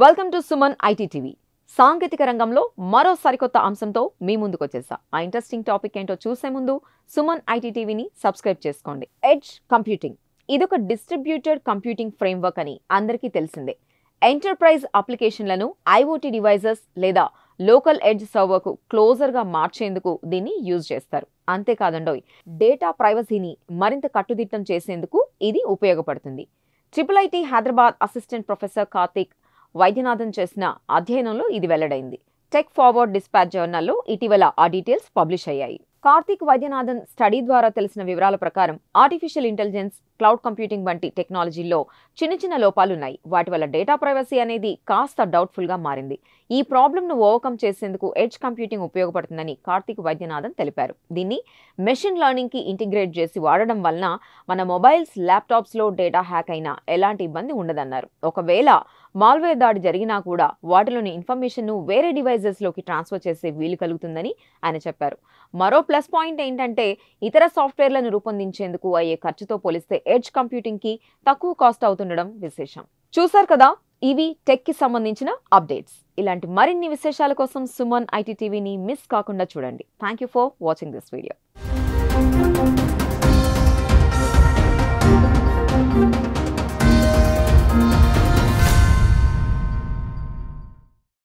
Welcome to Suman IT TV సాంకేతిక రంగంలో మరో సరికొత్త అంశంతో మీ ముందుకు వచ్చేసా ఆ ఇంట్రెస్టింగ్ టాపిక్ ఏంటో చూసే ముందు సుమన్ ఐటీ టీవీని సబ్స్క్రైబ్ చేసుకోండి. ఎడ్జ్ కంప్యూటింగ్ ఇదొక డిస్ట్రిబ్యూటెడ్ కంప్యూటింగ్ ఫ్రేమ్వర్క్ అని అందరికీ తెలిసిందే. ఎంటర్ప్రైజ్ అప్లికేషన్లను ఐఓటీ డివైజెస్ లేదా లోకల్ ఎడ్జ్ సర్వర్కు క్లోజర్గా మార్చేందుకు దీన్ని యూజ్ చేస్తారు. అంతేకాదండోయ్ డేటా ప్రైవసీని మరింత కట్టుదిట్టం చేసేందుకు ఇది ఉపయోగపడుతుంది. Triple IT Hyderabad assistant professor Karthik Vaidyanathan చేసిన అధ్యయనంలో ఇది వెల్లడైంది. టెక్ ఫార్వర్డ్ డిస్పాచ్ జర్నల్లో ఇటీవల ఆ డీటెయిల్స్ పబ్లిష్ అయ్యాయి. కార్తీక్ వైద్యనాథన్ స్టడీ ద్వారా తెలిసిన వివరాల ప్రకారం ఆర్టిఫిషియల్ ఇంటెలిజెన్స్ క్లౌడ్ కంప్యూటింగ్ వంటి టెక్నాలజీల్లో చిన్న చిన్న లోపాలున్నాయి. వాటి వల్ల డేటా ప్రైవసీ అనేది కాస్త డౌట్ఫుల్గా మారింది. ఈ ప్రాబ్లంను ఓవర్కమ్ చేసేందుకు ఎడ్జ్ కంప్యూటింగ్ ఉపయోగపడుతుందని కార్తీక్ వైద్యనాథన్ తెలిపారు. దీన్ని మెషిన్ లెర్నింగ్కి ఇంటిగ్రేట్ చేసి వాడడం వలన మన మొబైల్స్ ల్యాప్టాప్స్లో డేటా హ్యాక్ అయినా ఎలాంటి ఇబ్బంది ఉండదన్నారు. ఒకవేళ మాల్వేర్ దాడి జరిగినా కూడా వాటిలోని ఇన్ఫర్మేషన్ను వేరే డివైజెస్లోకి ట్రాన్స్ఫర్ చేసే వీలు కలుగుతుందని ఆయన చెప్పారు. మరో ప్లస్ పాయింట్ ఏంటంటే ఇతర సాఫ్ట్వేర్లను రూపొందించేందుకు అయ్యే ఖర్చుతో పోలిస్తే ఎడ్జ్ కంప్యూటింగ్కి తక్కువ కాస్ట్ అవుతుండడం విశేషం. చూశారు కదా ఇవి టెక్కి సంబంధించిన అప్డేట్స్. ఇలాంటి మరిన్ని విశేషాల కోసం సుమన్ ఐటీ టీవీని మిస్ కాకుండా చూడండి. Thank you for watching this video.